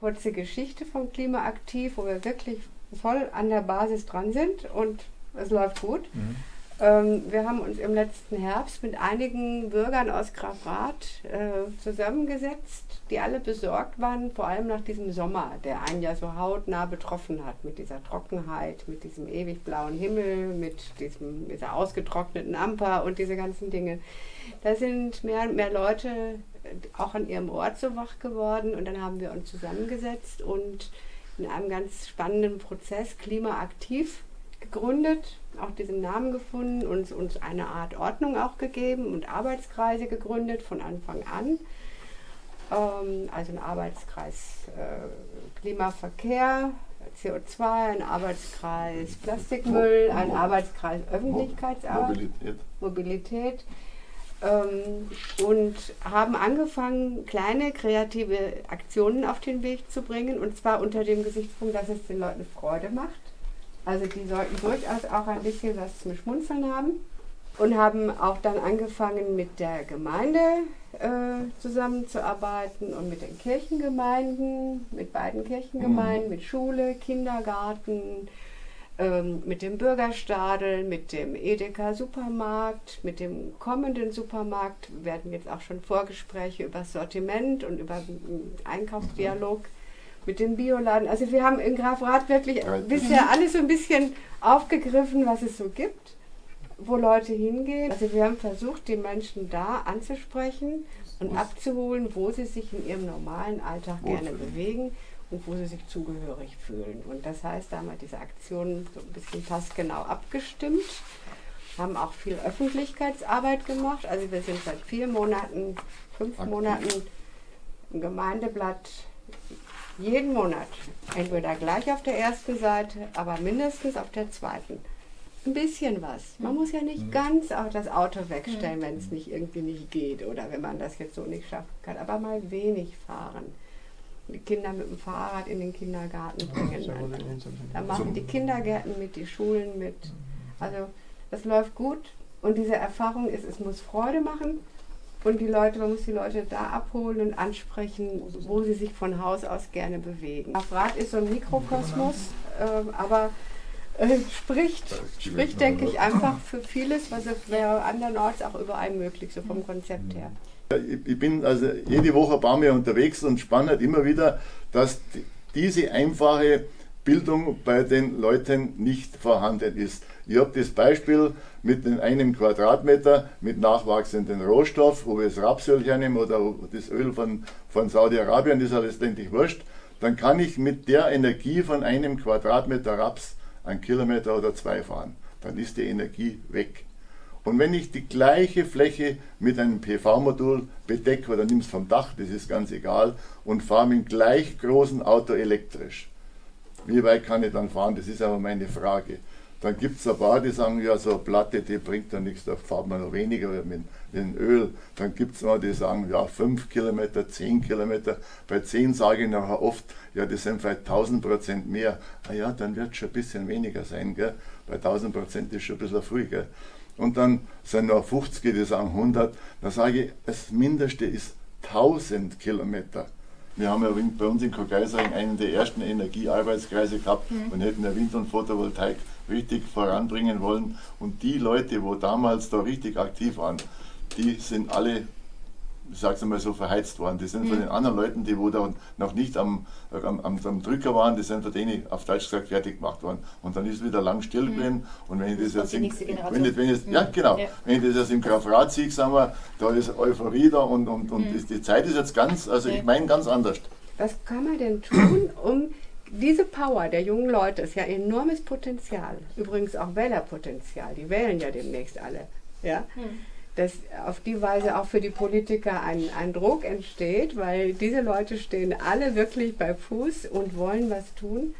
Kurze Geschichte vom Klimaaktiv, wo wir wirklich voll an der Basis dran sind und es läuft gut. Mhm. Ähm, wir haben uns im letzten Herbst mit einigen Bürgern aus Grafrath äh, zusammengesetzt, die alle besorgt waren, vor allem nach diesem Sommer, der einen ja so hautnah betroffen hat, mit dieser Trockenheit, mit diesem ewig blauen Himmel, mit diesem, dieser ausgetrockneten Amper und diese ganzen Dinge. Da sind mehr und mehr Leute auch an ihrem Ort so wach geworden und dann haben wir uns zusammengesetzt und in einem ganz spannenden Prozess klimaaktiv gegründet, auch diesen Namen gefunden, uns, uns eine Art Ordnung auch gegeben und Arbeitskreise gegründet von Anfang an. Ähm, also ein Arbeitskreis äh, Klimaverkehr, CO2, ein Arbeitskreis Plastikmüll, ein Arbeitskreis Öffentlichkeitsarbeit, Mobilität. Mobilität ähm, und haben angefangen, kleine kreative Aktionen auf den Weg zu bringen. Und zwar unter dem Gesichtspunkt, dass es den Leuten Freude macht. Also die sollten durchaus auch ein bisschen was zum Schmunzeln haben. Und haben auch dann angefangen mit der Gemeinde äh, zusammenzuarbeiten und mit den Kirchengemeinden, mit beiden Kirchengemeinden, mhm. mit Schule, Kindergarten, ähm, mit dem Bürgerstadel, mit dem Edeka Supermarkt, mit dem kommenden Supermarkt werden jetzt auch schon Vorgespräche über Sortiment und über Einkaufsdialog. Mit dem Bioladen. Also wir haben in Grafrath wirklich ja. bisher alles so ein bisschen aufgegriffen, was es so gibt, wo Leute hingehen. Also wir haben versucht, die Menschen da anzusprechen und abzuholen, wo sie sich in ihrem normalen Alltag gerne bewegen und wo sie sich zugehörig fühlen. Und das heißt, da haben wir diese Aktionen so ein bisschen passgenau abgestimmt, haben auch viel Öffentlichkeitsarbeit gemacht. Also wir sind seit vier Monaten, fünf Monaten im Gemeindeblatt jeden Monat. Entweder gleich auf der ersten Seite, aber mindestens auf der zweiten. Ein bisschen was. Man muss ja nicht mhm. ganz auch das Auto wegstellen, wenn es nicht irgendwie nicht geht oder wenn man das jetzt so nicht schaffen kann. Aber mal wenig fahren. Die Kinder mit dem Fahrrad in den Kindergarten bringen. Da machen die Kindergärten mit, die Schulen mit. Also das läuft gut. Und diese Erfahrung ist, es muss Freude machen. Und die Leute, man muss die Leute da abholen und ansprechen, wo sie sich von Haus aus gerne bewegen. Rad ist so ein Mikrokosmos, äh, aber äh, spricht, spricht, denke ich, einfach für vieles, was wäre andernorts auch überall möglich, so vom Konzept her. Ich bin also jede Woche ein paar Mal unterwegs und spanne halt immer wieder, dass diese einfache Bildung bei den Leuten nicht vorhanden ist. Ich habe das Beispiel mit einem Quadratmeter mit nachwachsendem Rohstoff, wo wir das Rapsöl hernehmen oder das Öl von, von Saudi-Arabien, ist ja letztendlich wurscht, dann kann ich mit der Energie von einem Quadratmeter Raps einen Kilometer oder zwei fahren. Dann ist die Energie weg. Und wenn ich die gleiche Fläche mit einem PV-Modul bedecke oder nimm es vom Dach, das ist ganz egal, und fahre mit einem gleich großen Auto elektrisch, wie weit kann ich dann fahren? Das ist aber meine Frage. Dann gibt es ein paar, die sagen, ja, so eine Platte, die bringt ja nichts, da fahrt man noch weniger mit, mit dem Öl. Dann gibt es noch, die sagen, ja, 5 Kilometer, 10 Kilometer. Bei 10 sage ich nachher oft, ja, das sind vielleicht 1000 Prozent mehr. Ah ja, dann wird es schon ein bisschen weniger sein, gell? Bei 1000 Prozent ist schon ein bisschen früh, gell? Und dann sind noch 50, die sagen 100. Da sage ich, das Mindeste ist 1000 Kilometer. Wir haben ja bei uns in Kogeisering einen der ersten Energiearbeitskreise gehabt mhm. und hätten ja Wind- und Photovoltaik richtig voranbringen wollen. Und die Leute, wo damals da richtig aktiv waren, die sind alle ich sag's mal so, verheizt worden. Die sind mhm. von den anderen Leuten, die wo da noch nicht am, am, am, Drücker waren, die sind von denen auf Deutsch gesagt fertig gemacht worden. Und dann ist es wieder lang still mhm. gewesen. Und wenn ich das, das jetzt, in, wenn ich, wenn ich, mhm. ja genau, ja. wenn ich das jetzt im Grafrat sehe, sagen wir, da ist Euphorie da und, und, und mhm. die Zeit ist jetzt ganz, also ich meine ganz anders. Was kann man denn tun, um diese Power der jungen Leute ist ja enormes Potenzial. Übrigens auch Wählerpotenzial. Die wählen ja demnächst alle. Ja? Hm dass auf die Weise auch für die Politiker ein, ein Druck entsteht, weil diese Leute stehen alle wirklich bei Fuß und wollen was tun.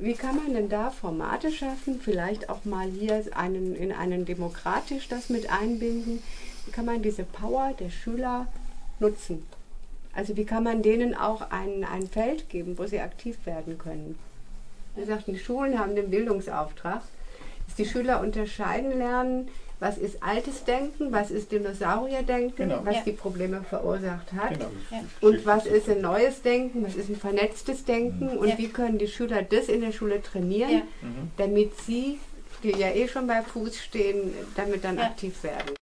Wie kann man denn da Formate schaffen, vielleicht auch mal hier einen, in einen demokratisch das mit einbinden? Wie kann man diese Power der Schüler nutzen? Also wie kann man denen auch ein, ein Feld geben, wo sie aktiv werden können? Wie gesagt, die Schulen haben den Bildungsauftrag dass die Schüler unterscheiden lernen, was ist altes Denken, was ist Dinosaurierdenken, Genau. was Ja. die Probleme verursacht hat. Genau. Ja. Und was ist ein neues Denken, was ist ein vernetztes Denken und Ja. wie können die Schüler das in der Schule trainieren, Ja. Mhm. damit sie, die ja eh schon bei Fuß stehen, damit dann Ja. aktiv werden.